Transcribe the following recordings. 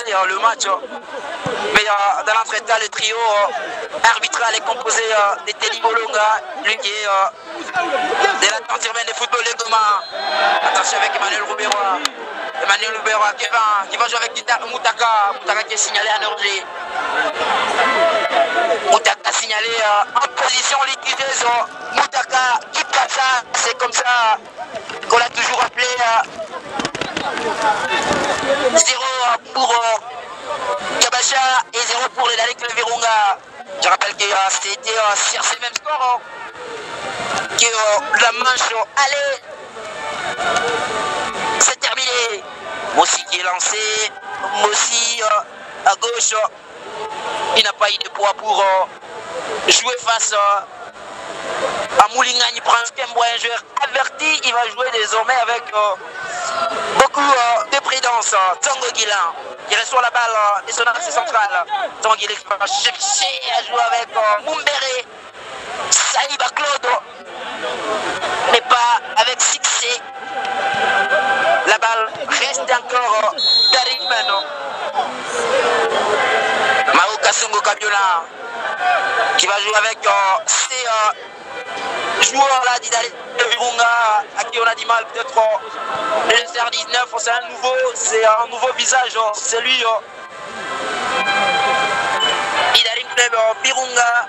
euh, le match. Mais euh, dans l'entretien, le trio arbitral est composé de Teddy Bolonga, lui qui est de la urbaine de football Goma. Attention avec Emmanuel Rouberois. Emmanuel Rouberois qui va, qui va jouer avec Moutaka. Moutaka qui est signalé à danger. Moutaka signalé en position liquideuse. Moutaka qui passe ça. C'est comme ça qu'on l'a toujours appelé. 0 pour Kabacha et 0 pour les Dalek Virunga. Je rappelle que c'était sur le même score que la manche allez c'est terminé. Mossi qui est lancé. Mossi à gauche il n'a pas eu de poids pour jouer face à Moulingani Prince Kembo un joueur averti. Il va jouer désormais avec beaucoup de prudence Tango Guilin qui reçoit la balle de son axe central Tango Guilin va chercher à jouer avec Mumbere Saïba Claude mais pas avec succès. La balle reste encore d'Arimano. Mao Kasongo Kabiola qui va jouer avec euh, ces euh, joueurs-là de Virunga à qui on a du mal peut-être le CR19 c'est un nouveau c'est un nouveau visage c'est lui Idarim Club Virunga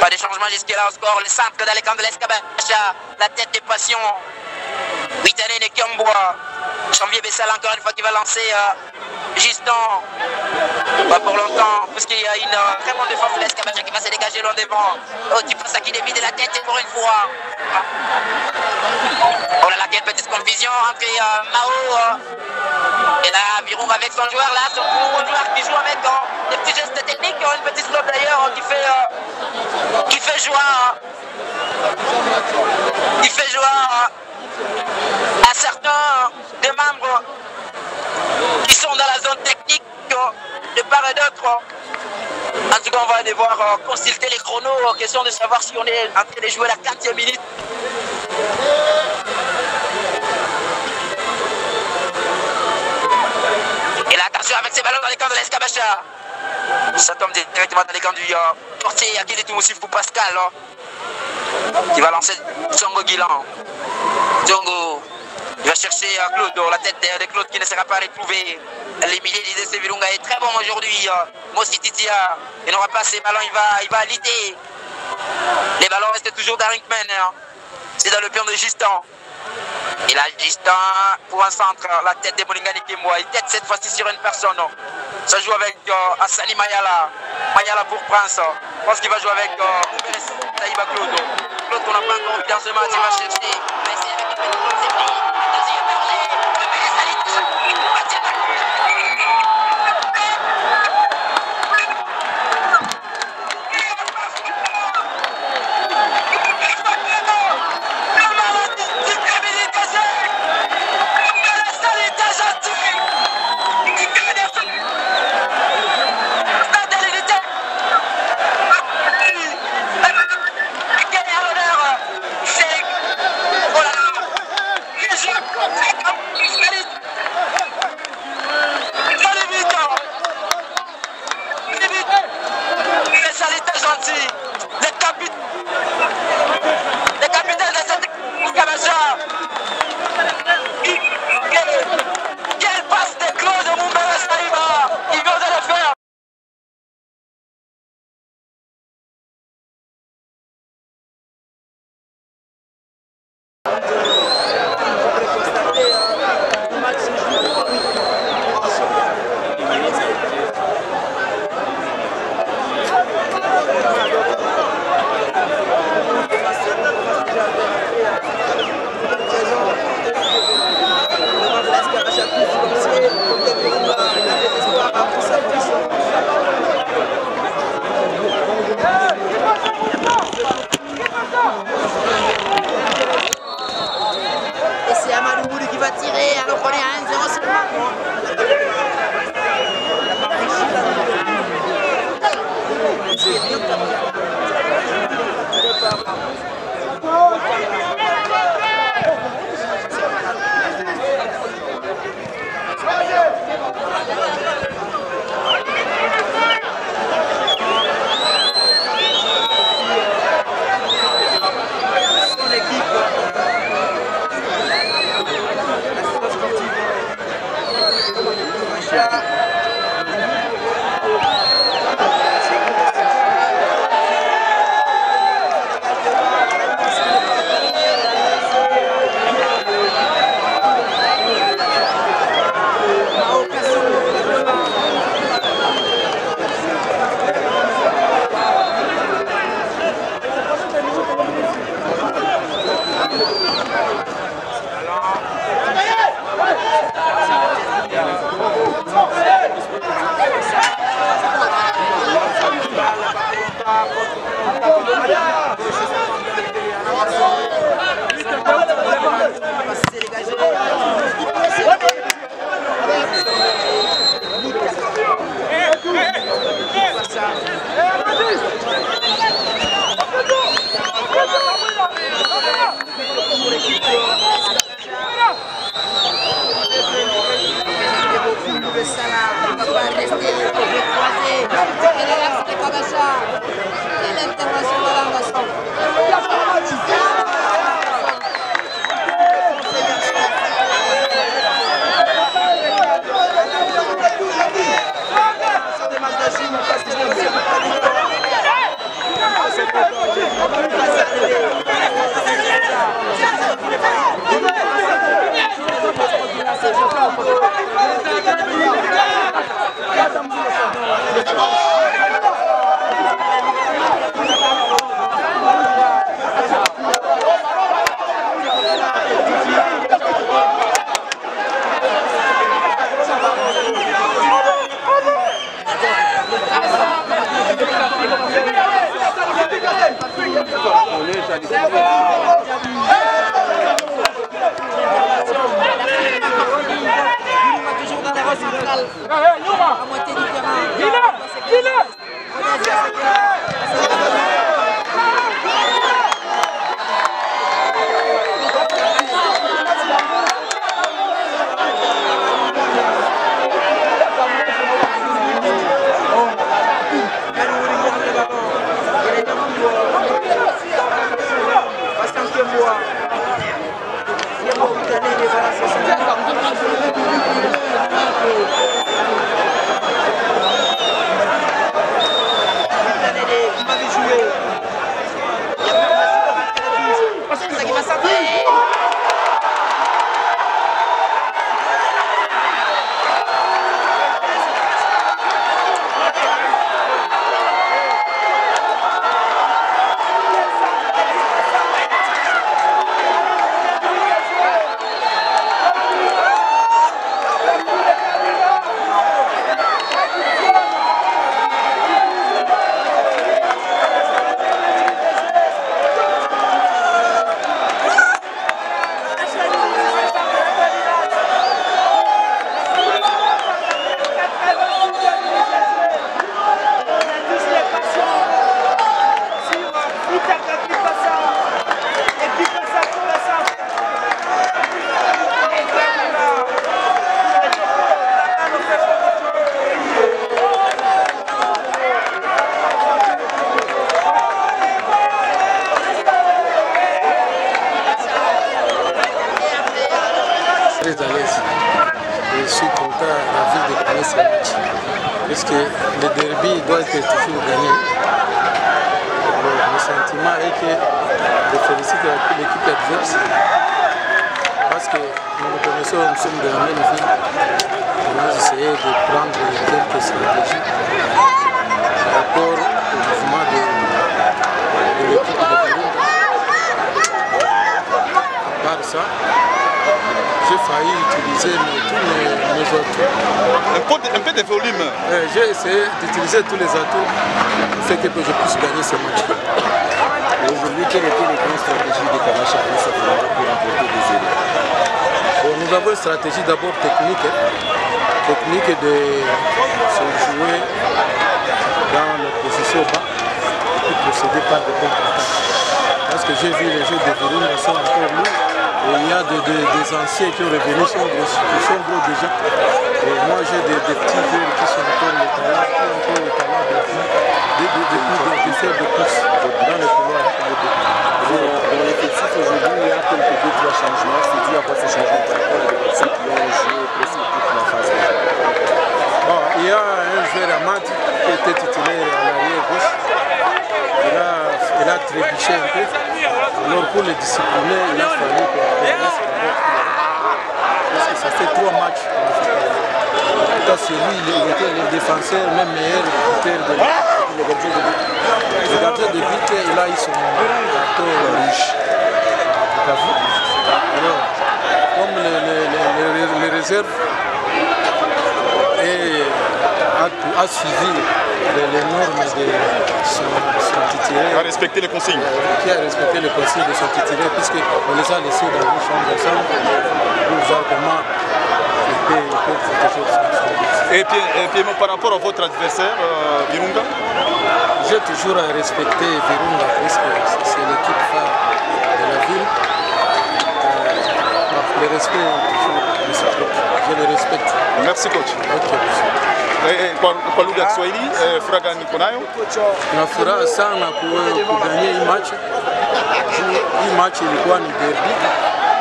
Pas de changement jusqu'à là au score. Le centre camps de l'Escabacha. La tête des passions. Witanen et Kiombois. Janvier Bessel encore une fois qui va lancer euh, Justin. Pas pour longtemps, puisqu'il y a une euh, très bonne défense de qui va se dégager loin devant. Oh, tu penses à qui dévie de la tête pour une fois. Oh là là, quelle petite confusion entre euh, Mao euh, et là, Virung avec son joueur là, son joueur qui joue avec des petits gestes techniques, une petite slope d'ailleurs qui fait qui fait joie qui fait joie à certains des membres qui sont dans la zone technique de part et d'autre. En tout cas, on va devoir consulter les chronos, question de savoir si on est en train de jouer la 4 minute. Et là, attention avec ces ballons dans les camps de l'Escabacha. Ça tombe directement dans les camps du euh, portier Akile Toumousif pour Pascal. Hein, qui va lancer Zongo Guilan. Zongo, il va chercher Claude, la tête de Claude qui ne sera pas retrouvé. L'Emilie de Virunga est très bon aujourd'hui. Euh, Mossi Titia, il n'aura pas ces ballons, il va, il va alité. Les ballons restent toujours d'Arinkman. Hein. C'est dans le pion de Justin. Il a Justin pour un centre, la tête de Molingani Kimwa. Il tête cette fois-ci sur une personne. Ça joue avec euh, Mayala. Mayala pour Prince. Je pense qu'il va jouer avec euh, Claude. Claude n'a pas encore ce match, il va chercher. Let's go. local à moitié différent. rapidement et que je félicite l'équipe adverse parce que nous reconnaissons nous sommes de la même ville. On a essayé de prendre quelques stratégies par rapport au mouvement de, de l'équipe de Burundi. À ça, j'ai failli utiliser tous mes, mes atouts. Un peu, de volume. Euh, j'ai essayé d'utiliser tous les atouts pour que je puisse gagner ce match quelles étaient les grandes stratégies de Kamacha pour remporter des élections Nous avons une stratégie d'abord technique, hein. technique de se jouer dans le position bas et puis procéder par des contre-attaques. Parce que j'ai vu les jeux de Véroune sont encore lourds et il y a des anciens qui ont revenu, sont gros, sont gros déjà. Et moi j'ai des, petits jeunes qui sont encore les. pour les discipliner, il a fallu Parce que ça fait trois matchs. En tout lui, il était le défenseur, même meilleur buteur de le gardien de but, il a eu son gâteau riche. Alors, comme les, les, les, les réserves et a, a suivi les, normes de son, son titulaire. A respecté les consignes. Euh, qui a respecté les consignes de son titulaire, puisqu'on les a laissés dans une chambre ensemble pour voir comment il peut, protéger son Et puis, et puis par rapport à votre adversaire, euh, Virunga? J'ai toujours respecté Virunga, puisque c'est l'équipe de la ville. le respect, de ce truc. Je le respecte. Merci coach. Okay. Kwa, lugha ya Kiswahili eh, furaha niko nayo. Na furaha sana kugania hii match. Hii match ilikuwa ni derby.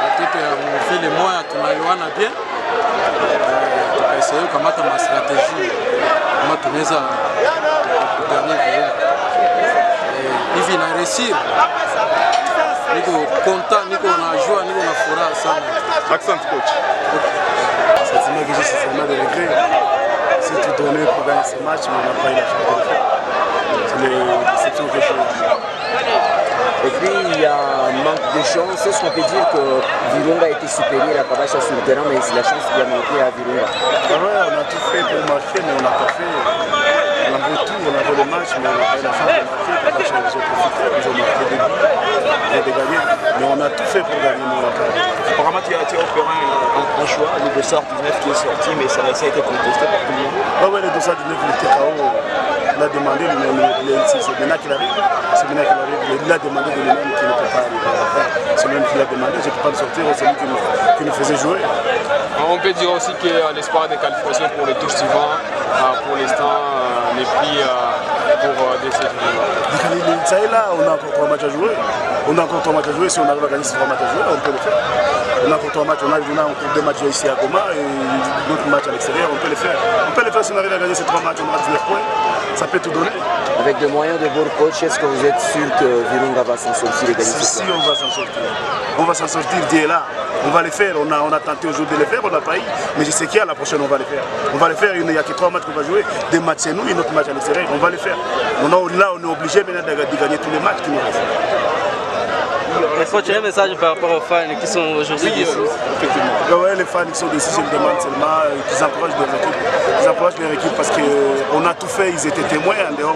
Watoto ya vile moya tunaiwana bien. Eh, Tukasaidia kukamata ma strategie kama tunaweza kugania. Eh, hivi na resir Niko content, niko na joie, niko na furaha sana. Asante coach. Sentiment que j'ai, c'est seulement des regrets. C'est tout donné pour gagner ce match, mais on n'a pas eu la chance de le faire. C'est déceptions que j'ai. Et puis il y a un manque de chance. Est-ce qu'on peut dire que Virunga était supérieur à Kabacha sur le terrain, mais c'est la chance qui a manqué à Virunga? Ah ouais, on a tout fait pour marquer, mais on n'a pas fait. On a vu tout, on a vu le match, mais la chance de marquer. Ils ont profité, ils ont marqué des buts, de gagner. Mais on a tout fait pour gagner, mais on n'a pas Apparemment, tu as, opéré un, choix, le dossard 19 qui est sorti, mais ça, ça a été contesté par tout le monde. Ah ouais, le dossier du 9, il était KO. Il a demandé, lui, il- il- c'est maintenant qu'il arrive. C'est maintenant qu'il arrive. Il a demandé de lui-même qu'il ne peut pas arriver à la fin. C'est lui qui l'a demandé, je ne peux pas le sortir, c'est lui qui nous, qui nous faisait jouer. On peut dire aussi que l'espoir de qualification pour le tour suivant, euh, pour l'instant, n'est euh, pour euh, DC Virunga. Ça est là, on a encore trois matchs à jouer. On a encore trois matchs à jouer. Si on arrive à gagner ces trois matchs à jouer, on peut le faire. On a encore trois matchs. On a, on a encore deux matchs ici à Goma et d'autres matchs à l'extérieur. On peut les faire. On peut les faire si on arrive à gagner ces trois matchs. On aura 19 points. Ça peut tout donner. Avec des moyens de votre coach, est-ce que vous êtes sûr que Virunga va s'en sortir et gagner Si, on va s'en sortir. On va s'en sortir, est là. On va les faire. On a, on a tenté aujourd'hui de les faire, on n'a pas eu. Mais je sais qu'il y a la prochaine, on va les faire. On va les faire. Il n'y a que trois matchs qu'on va jouer. Des matchs chez nous et notre match à l'extérieur. On va les faire. On a- là, on est obligé maintenant de, de gagner tous les matchs qui nous restent. Est-ce que tu as un message par rapport aux fans qui sont aujourd'hui ici Ah ouais, les fans qui sont ici, je me demande seulement euh, qu'ils encouragent leur équipe. Qu'ils encouragent leur équipe parce qu'on a tout fait, ils étaient témoins, en dehors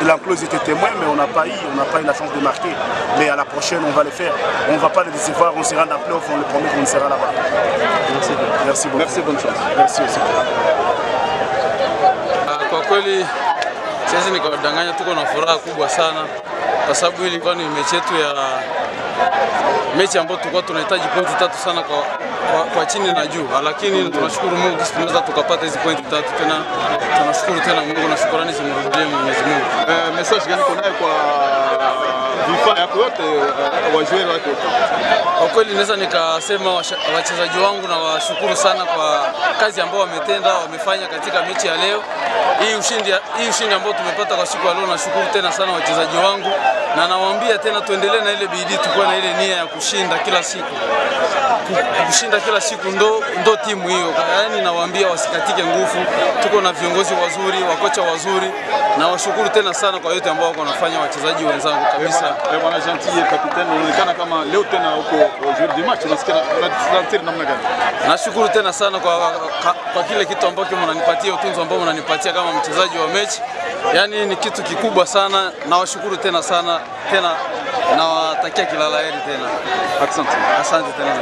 de l'enclos, ils étaient témoins, mais on n'a pas eu, on n'a pas eu la chance de marquer. Mais à la prochaine, on va les faire. On ne va pas les décevoir, on sera dans la playoff, on le promet qu'on sera là-bas. Merci. Merci beaucoup. Merci, bonne chance. Merci aussi. Ah, Kwa kweli siwezi nikawadanganya, tuko na furaha kubwa sana kwa sababu ilikuwa ni mechi yetu ya mechi ambayo tulikuwa tunahitaji pointi tatu sana kwa, kwa, kwa chini na juu, lakini tunashukuru Mungu tunaweza tukapata hizi pointi tatu tena. Tunashukuru tena Mungu na shukrani zimrudie Mwenyezi Mungu. Eh, message gani uko nayo kwa vifaa yako yote wajue watu. Kwa kweli naweza nikasema wachezaji wangu na washukuru sana kwa kazi ambao wametenda wamefanya katika mechi ya leo. Hii ushindi, hii ushindi ambao tumepata kwa siku ya leo, nashukuru tena sana wachezaji wangu na nawaambia tena tuendelee na ile bidii, tukuwe na ile nia ya kushinda kila siku kushinda kila siku ndo, ndo timu hiyo. Yaani nawaambia wasikatike nguvu, tuko na viongozi wazuri, wakocha wazuri, na washukuru tena sana kwa yote ambao wako wanafanya wachezaji wenzangu kabisa. Eh, Bwana Gentil kapiteni, unaonekana kama leo tena huko joueur du match, unasikia namna gani? Nashukuru tena sana kwa, kwa, kwa kile kitu ambacho mnanipatia, utunzo ambao mnanipatia kama mchezaji wa mechi. Yaani ni kitu kikubwa sana, nawashukuru tena sana tena, nawatakia kila la heri tena. Asante. Asante tena